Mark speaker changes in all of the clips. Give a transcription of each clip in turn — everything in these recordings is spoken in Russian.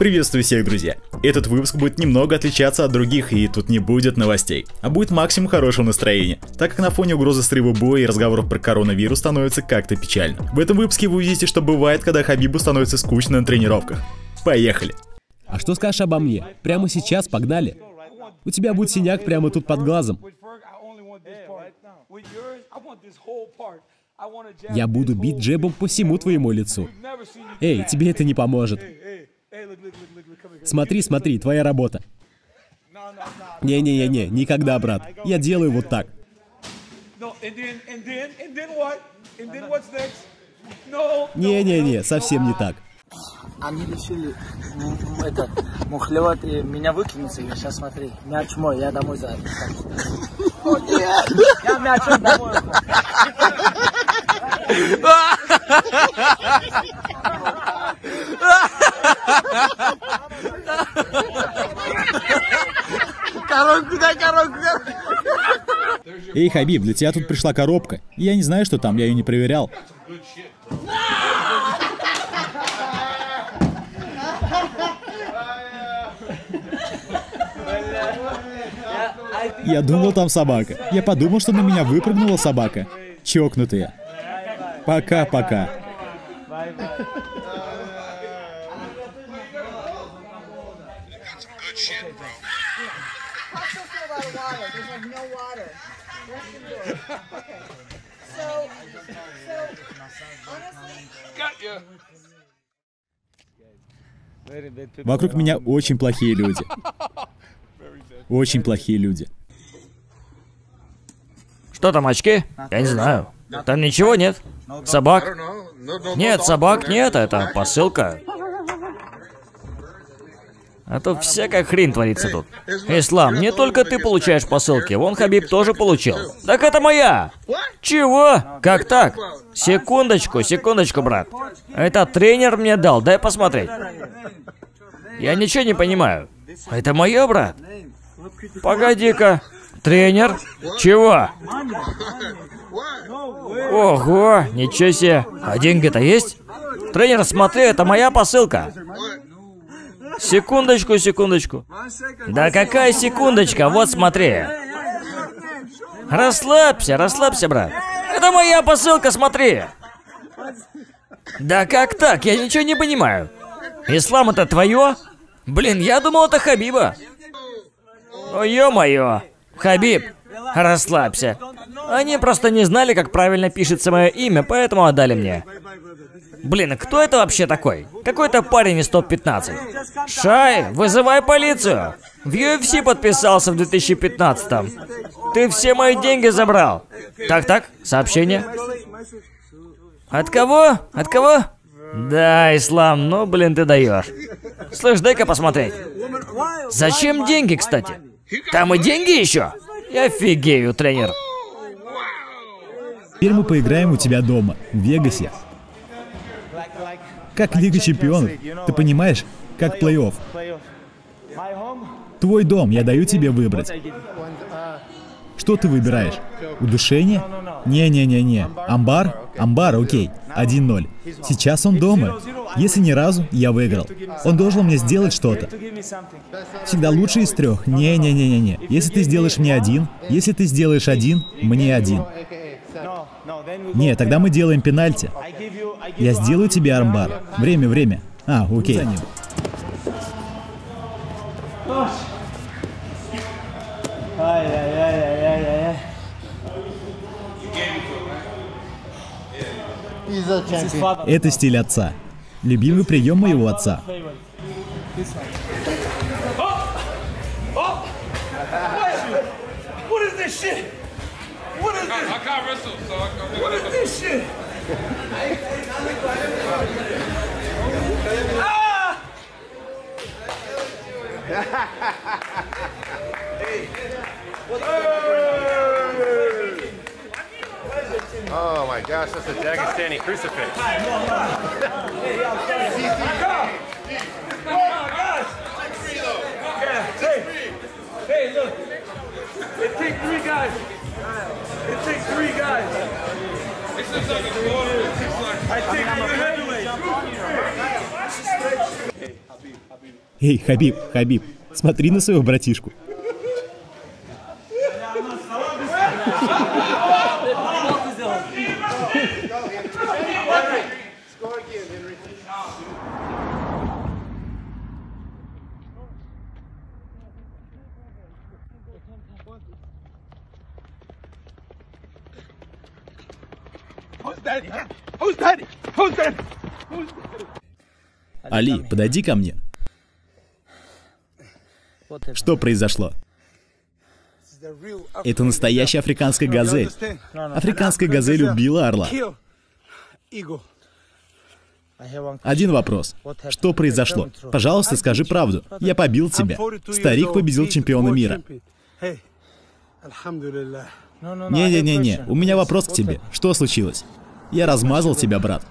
Speaker 1: Приветствую всех, друзья! Этот выпуск будет немного отличаться от других, и тут не будет новостей, а будет максимум хорошего настроения, так как на фоне угрозы срыва боя и разговоров про коронавирус становится как-то печально. В этом выпуске вы увидите, что бывает, когда Хабибу становится скучно на тренировках. Поехали!
Speaker 2: А что скажешь обо мне? Прямо сейчас погнали. У тебя будет синяк прямо тут под глазом. Я буду бить джебом по всему твоему лицу. Эй, тебе это не поможет. Смотри, смотри, твоя работа. Не-не-не-не, никогда, брат. Я делаю вот так. Не-не-не, совсем не так.
Speaker 3: Они решили это, мухлевать и меня выкинуть. Я сейчас смотри, мяч мой, я домой за О, нет! Я мячом домой. Коронку дай, коронку дай.
Speaker 1: Эй, Хабиб, для тебя тут пришла коробка. Я не знаю, что там, я ее не проверял. Я думал, там собака. Я подумал, что на меня выпрыгнула собака. Чокнутые. Пока-пока.
Speaker 4: Hot sauce a lot of water. There's like no water. Rest assured. Okay. So, so honestly,
Speaker 1: Вокруг меня очень плохие люди. Очень плохие люди.
Speaker 5: Что там, очки? Я не знаю. Там ничего нет. Собак? Нет, собак нет, это посылка. А то всякая хрень творится тут. Ислам, не только ты получаешь посылки, вон Хабиб тоже получил. Так это моя! Чего? Как так? Секундочку, секундочку, брат. Это тренер мне дал, дай посмотреть. Я ничего не понимаю. Это мое, брат? Погоди-ка. Тренер? Чего? Ого, ничего себе. А деньги-то есть? Тренер, смотри, это моя посылка. Секундочку, секундочку. Да какая секундочка? Вот смотри. Расслабься, расслабься, брат. Это моя посылка, смотри. Да как так? Я ничего не понимаю. Ислам это твое? Блин, я думал это Хабиба. О, ё-моё. Хабиб, расслабься. Они просто не знали, как правильно пишется мое имя, поэтому отдали мне. Блин, а кто это вообще такой? Какой-то парень из топ-15. Шай, вызывай полицию. В UFC подписался в 2015-м. Ты все мои деньги забрал. Так-так, сообщение. От кого? От кого? Да, Ислам, ну блин, ты даешь. Слышь, дай-ка посмотреть. Зачем деньги, кстати? Там и деньги еще? Я офигею, тренер.
Speaker 1: Теперь мы поиграем у тебя дома, в Вегасе. Как Лига Чемпионов. Ты понимаешь? Как плей-офф. Твой дом, я даю тебе выбрать. Что ты выбираешь? Удушение? Не-не-не-не. Амбар? Амбар, окей. 1-0. Сейчас он дома. Если ни разу, я выиграл. Он должен мне сделать что-то. Всегда лучший из трех. Не-не-не-не-не. Если ты сделаешь мне один, если ты сделаешь один, мне один. Не, тогда мы делаем пенальти. Я сделаю тебе армбар. Время, время. А, окей. Это стиль отца. Любимый прием моего отца.
Speaker 6: What is this shit?
Speaker 7: oh my gosh, that's a Dagestani crucifix.
Speaker 6: hey, look. It takes three guys. It takes three guys.
Speaker 7: This looks like a quarter. It looks like
Speaker 6: I
Speaker 1: смотри на своего братишку.
Speaker 7: Score again, Henry.
Speaker 1: Али, подойди ко мне. Что произошло? Это настоящая африканская газель. Африканская газель убила орла. Один вопрос. Что произошло? Пожалуйста, скажи правду. Я побил тебя. Старик победил чемпиона мира. Не-не-не-не, у меня вопрос к тебе. Что случилось? Я размазал тебя, брат.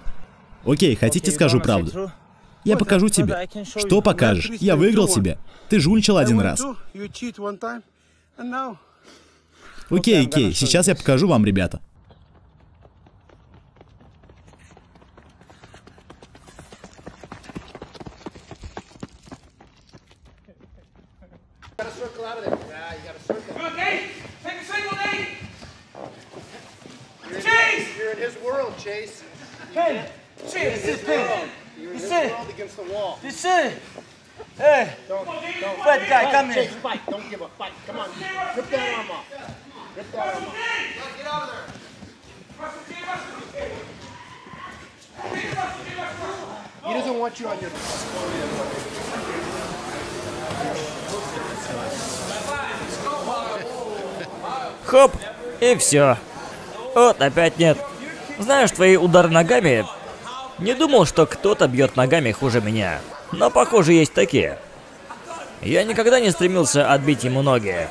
Speaker 1: Окей, хотите, скажу правду? Я покажу тебе. Что покажешь? Я выиграл тебя. Ты жульничал один раз. Окей, окей, сейчас я покажу вам, ребята.
Speaker 6: Good, Nate. Take a single, Nate. Chase.
Speaker 7: You're in Chase.
Speaker 3: Pin. This is pin.
Speaker 7: You're in
Speaker 3: This
Speaker 7: his
Speaker 3: is-
Speaker 7: world against the wall.
Speaker 3: This is. Hey. Don't, don't. Fat guy, come here.
Speaker 7: Chase, fight. Don't give up. Fight. Come on. Rip that arm off. Rip that arm off. He doesn't want you on your.
Speaker 5: Хоп, и все. Вот, опять нет. Знаешь, твои удары ногами... Не думал, что кто-то бьет ногами хуже меня. Но, похоже, есть такие. Я никогда не стремился отбить ему ноги.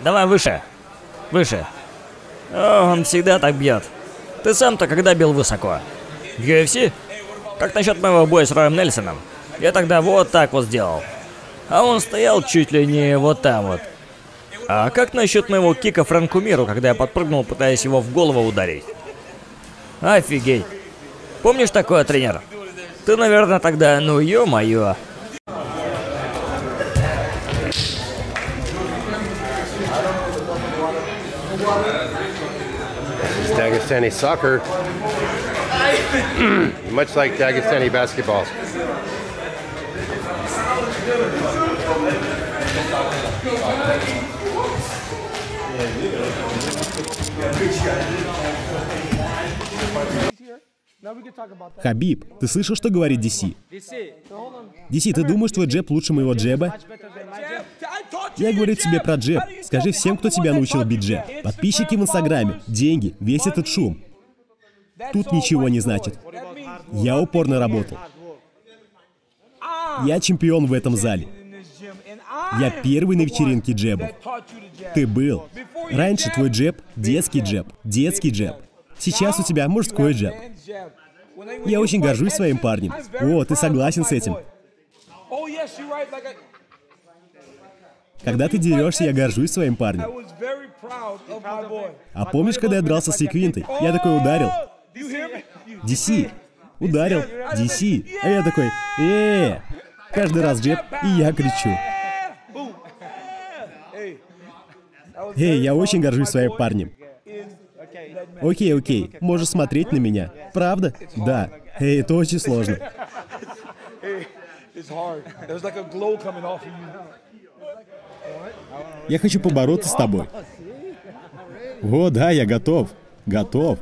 Speaker 5: Давай выше. Выше. О, он всегда так бьет. Ты сам-то когда бил высоко? В UFC? Как насчет моего боя с Роем Нельсоном? Я тогда вот так вот сделал. А он стоял чуть ли не вот там вот. А как насчет моего кика Фрэнку Миру, когда я подпрыгнул, пытаясь его в голову ударить? Офигеть. Помнишь такое, тренер? Ты, наверное, тогда, ну ё-моё.
Speaker 7: Dagestani soccer. Much like Dagestani basketball.
Speaker 1: Хабиб, ты слышал, что говорит DC? DC, ты думаешь, твой джеб лучше моего джеба? Я говорю тебе про джеб. Скажи всем, кто тебя научил бить джеб. Подписчики в Инстаграме, деньги, весь этот шум. Тут ничего не значит. Я упорно работал. Я чемпион в этом зале. Я первый на вечеринке джебов. Ты был. Раньше твой джеб — детский джеб, детский джеб. Сейчас у тебя мужской джеб. Я очень горжусь своим парнем. О, ты согласен с этим? Когда ты дерешься, я горжусь своим парнем. А помнишь, когда я дрался с Секвинтой? Я такой ударил. DC. Ударил. DC. А я такой, э Каждый раз джеб, и я кричу. Эй, я очень горжусь своим парнем. Окей, окей, можешь смотреть на меня. Правда? Да. Эй, это очень сложно. Я хочу побороться с тобой. О, да, я готов. Готов.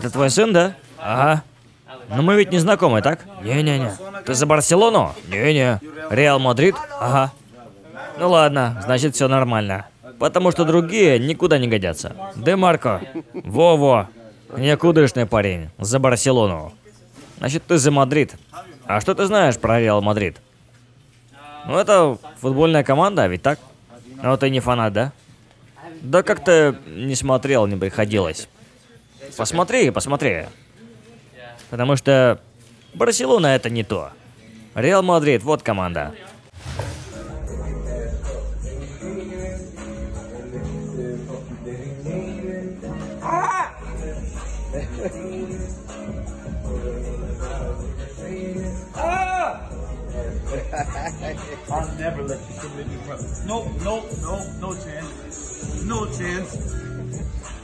Speaker 5: Это твой сын, да? Ага. Но мы ведь не знакомы, так? Не-не-не. Ты за Барселону? Не-не. Реал Мадрид? Ага. Ну ладно, значит все нормально. Потому что другие никуда не годятся. Де Марко. Во-во. Никудышный парень. За Барселону. Значит, ты за Мадрид. А что ты знаешь про Реал Мадрид? Ну, это футбольная команда, ведь так? Но ты не фанат, да? Да как-то не смотрел, не приходилось. Посмотри, посмотри. Потому что Барселона это не то. Реал Мадрид, вот команда.
Speaker 6: I'll never let you commit me, brother. No, no, no, no chance. No chance.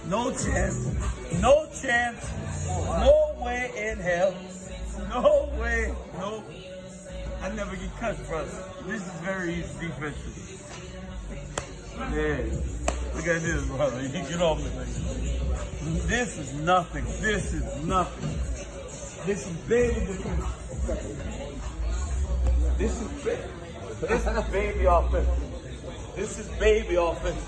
Speaker 6: No chance. No chance. No way in hell. No way. No. I never get cut, brother. This is very easy defensive. Yeah. Look at this, brother. You get off me. This is nothing. This is nothing. This is baby defense. This is baby. This is baby offense. This is baby offense.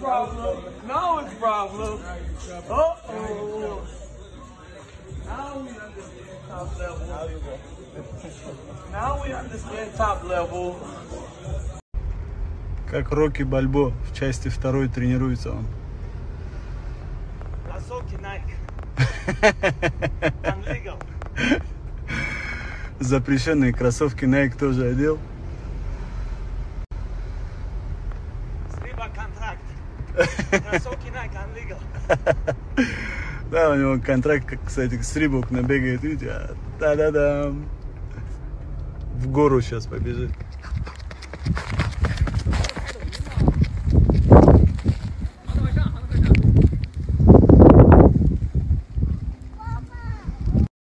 Speaker 6: Problem. Now it's problem. Uh oh. Now we understand top level. Now we understand top level.
Speaker 8: Как Рокки Бальбо в части второй тренируется он.
Speaker 6: Asoki Nike.
Speaker 8: Запрещенные кроссовки Nike тоже одел.
Speaker 6: Sliba contract.
Speaker 8: Да, у него контракт, как, кстати, с Рибок набегает, видите, а, та-да-дам. В гору сейчас побежит.